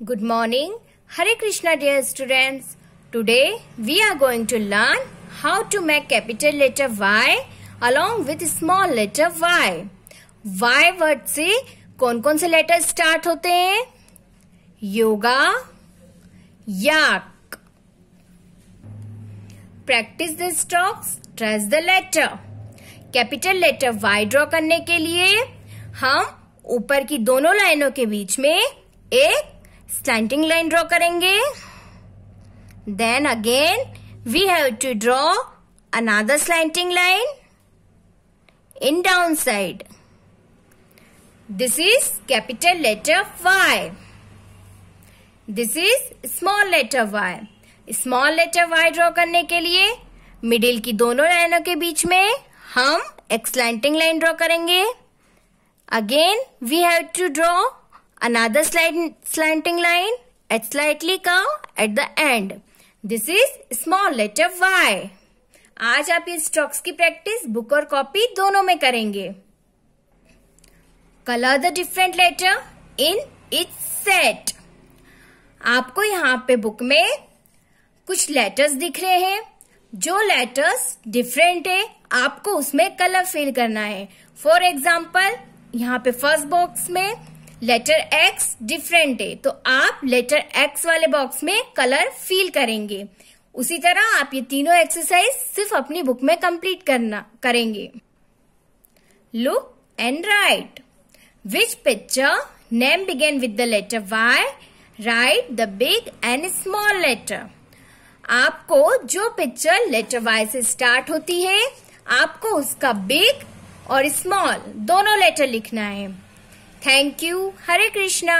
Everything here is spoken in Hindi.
Good morning. Hare Krishna dear students. Today we are going to learn how to make capital letter Y along with small letter y. Y word से कौन कौन से लेटर स्टार्ट होते हैं योगा याक practice the strokes trace the letter capital letter Y draw करने के लिए हम ऊपर की दोनों लाइनों के बीच में एक स्लैंटिंग लाइन ड्रॉ करेंगे again we have to draw another slanting line in down side this is capital letter Y this is small letter Y small letter Y draw करने के लिए मिडिल की दोनों लाइनों के बीच में हम एक स्लैंटिंग लाइन ड्रॉ करेंगे. Again we have to draw another slanting line, at slightly curve, at the end. This is small letter y. आज आप इस स्ट्रोक्स की प्रैक्टिस बुक और कॉपी दोनों में करेंगे colour the different letter in its set आपको यहाँ पे बुक में कुछ लेटर्स दिख रहे हैं जो लेटर्स डिफरेंट है, आपको उसमें कलर फिल करना है फॉर एग्ज़ाम्पल यहाँ पे फ़र्स्ट बॉक्स में लेटर एक्स डिफरेंट है। तो आप लेटर एक्स वाले बॉक्स में कलर फील करेंगे। उसी तरह आप ये तीनों एक्सरसाइज सिर्फ़ अपनी बुक में कंप्लीट करना, करेंगे। Look and write which picture name begin with the letter Y write the big and small letter आपको जो पिक्चर लेटर वाई से स्टार्ट होती है, आपको उसका बिग और स्मॉल दोनों लेटर लिखना है। Thank you Hare Krishna